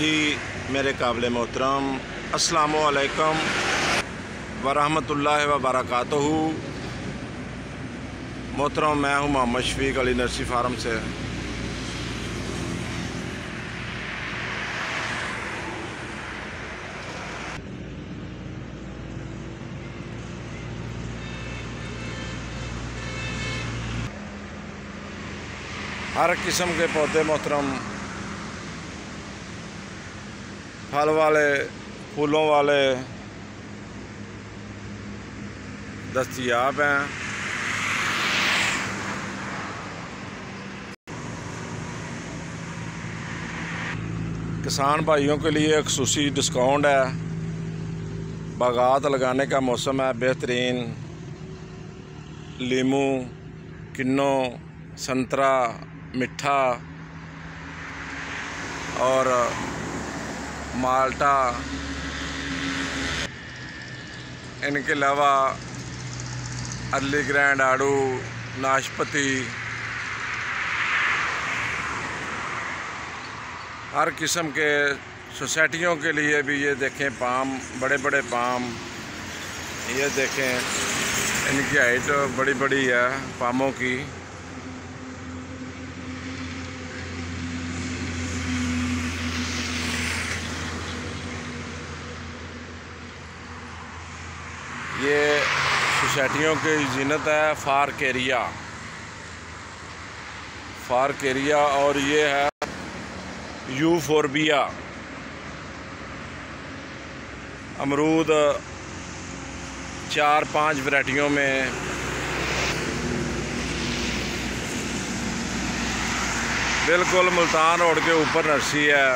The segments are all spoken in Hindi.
जी, मेरे काबिल मोहतरम असलकम वरहमतुल्लाहि व बरकातहू मोहतरम, मैं हूँ मोहम्मद शफीक अली नर्सी फार्म से। हर किस्म के पौधे मोहतरम फल वाले, फूलों वाले। दस्तियाब हैं। किसान भाइयों के लिए खसूसी डिस्काउंट है। बागात लगाने का मौसम है, बेहतरीन। लीमू, किन्नो, संतरा, मिठा और माल्टा। इनके अलावा अर्ली ग्रैंड आड़ू, नाशपति। हर किस्म के सोसाइटियों के लिए भी ये देखें पाम बड़े बड़े पाम। ये देखें, इनकी हाइट बड़ी बड़ी है, पामों की। ये सोसाइटियों की जीनत है फार्क एरिया फार्क एरिया और ये है यूफोरबिया। अमरूद चार पाँच वैरायटियों में बिल्कुल मुल्तान रोड के ऊपर नर्सी है।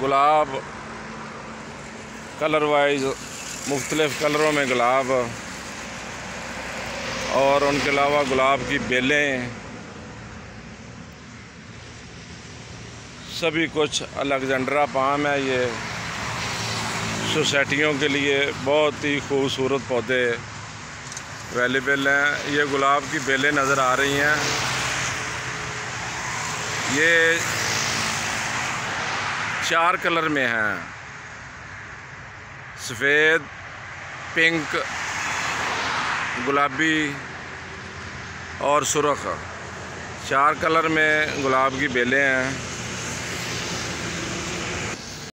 गुलाब कलर वाइज मुख्तलिफ़ कलरों में गुलाब और उनके अलावा गुलाब की बेलें, सभी कुछ अलेक्जेंड्रा पाम है ये। सोसाइटियों के लिए बहुत ही खूबसूरत पौधे अवेलेबल हैं। ये गुलाब की बेलें नज़र आ रही हैं। ये चार कलर में हैं। सफ़ेद पिंक गुलाबी और सुरख। चार कलर में गुलाब की बेलें हैं।